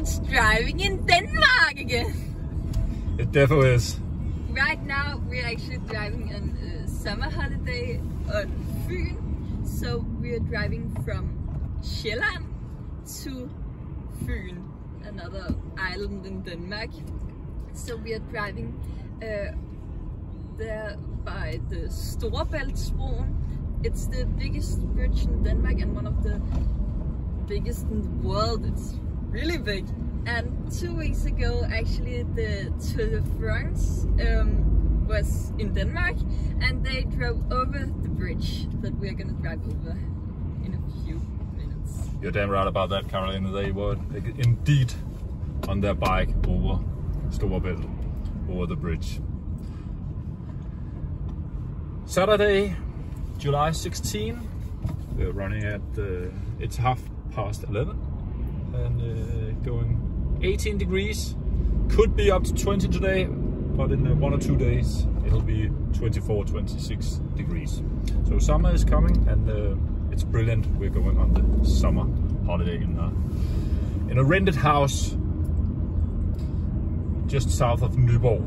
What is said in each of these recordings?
it's driving in Denmark again. It definitely is. Right now, we're actually driving on a summer holiday on Fyn. So we're driving from Sjælland to Fyn, another island in Denmark. So we are driving uh, there by the Storebæltsbroen. It's the biggest bridge in Denmark and one of the biggest in the world. It's really big. And two weeks ago, actually, the Tour de France um, was in Denmark, and they drove over the bridge that we're gonna drive over in a few minutes. You're damn right about that, Carolina. They were indeed on their bike over Storebælt, over the bridge. Saturday, July 16. We're running at uh, it's half past 11 and uh, going 18 degrees. Could be up to 20 today, but in uh, one or two days it'll be 24, 26 degrees. So summer is coming and uh, it's brilliant. We're going on the summer holiday in a, in a rented house just south of Nyborg.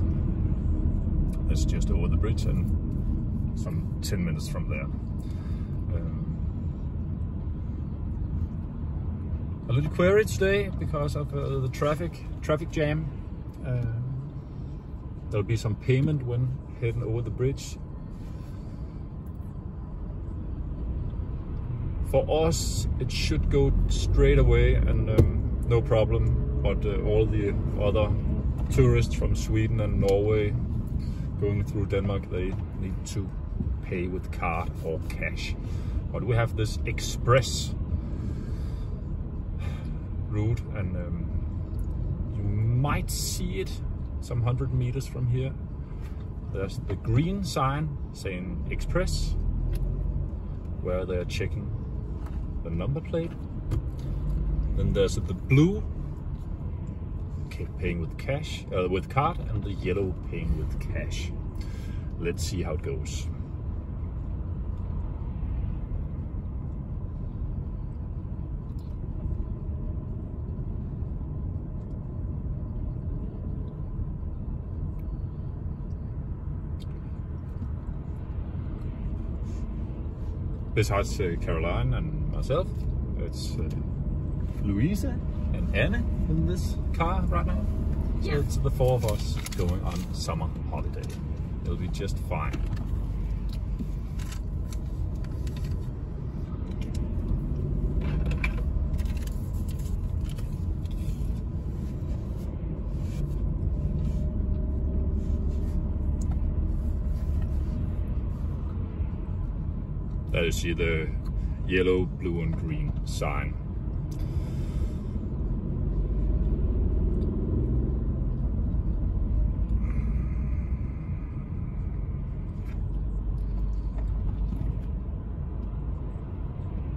It's just over the bridge and some 10 minutes from there. A little query today because of uh, the traffic traffic jam. Uh, there'll be some payment when heading over the bridge. For us, it should go straight away and um, no problem. But uh, all the other tourists from Sweden and Norway going through Denmark, they need to pay with card or cash. But we have this express route and um, you might see it some hundred meters from here. There's the green sign saying express where they're checking the number plate. Then there's the blue paying with cash, uh, with card, and the yellow paying with cash. Let's see how it goes. Besides uh, Caroline and myself, it's uh, Louisa and Anna in this car right now. So yeah. it's the four of us going on summer holiday. It'll be just fine. You see the yellow, blue and green sign.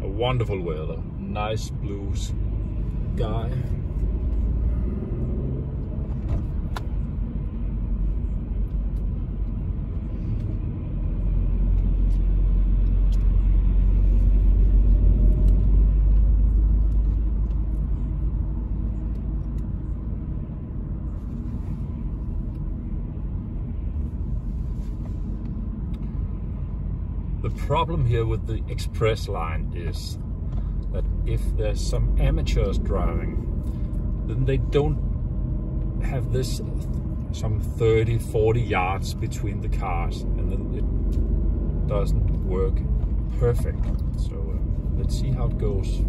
A wonderful weather, nice blue sky. The problem here with the express line is that if there's some amateurs driving, then they don't have this some 30, 40 yards between the cars and then it doesn't work perfect. So uh, let's see how it goes.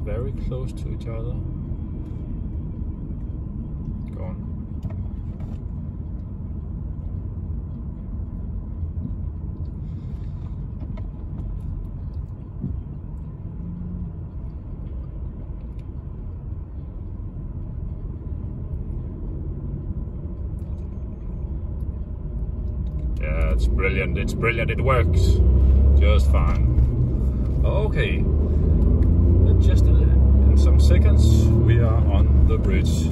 Very close to each other. Go on. Yeah, it's brilliant, it's brilliant, it works just fine. Okay, just in, in some seconds we are on the bridge.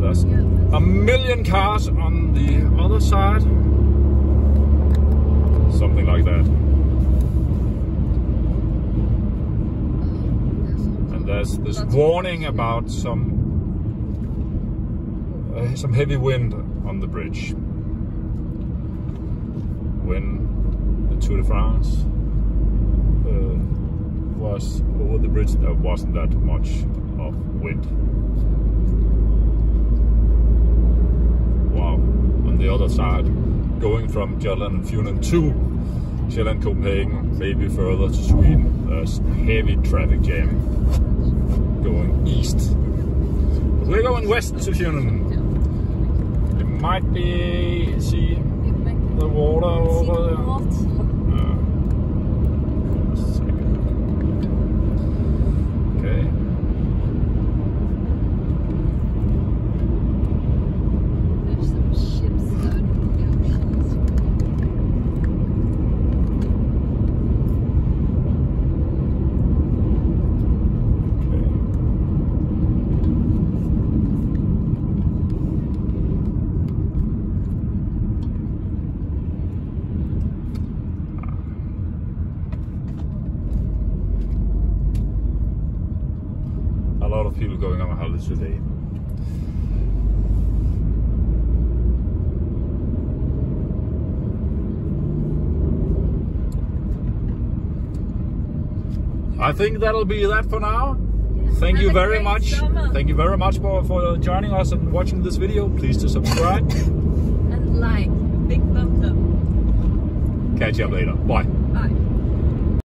There's a million cars on the other side. Something like that. And there's this warning about some uh, some heavy wind on the bridge. When the Tour de France uh, was the bridge, there wasn't that much of wind. Wow. On the other side, going from Jutland and Funen to Sjælland, Copenhagen, maybe further to Sweden, there's heavy traffic jam going east. But we're going west to Funen. It might be, see the water over there. Uh, just a second. Okay. There's some ships out in the oceans. Okay. A lot of people going on holiday today. I think that'll be that for now. Thank Have you very much. summer. Thank you very much for, for joining us and watching this video. Please to subscribe. And like, big thumbs up. Catch you up later. Bye.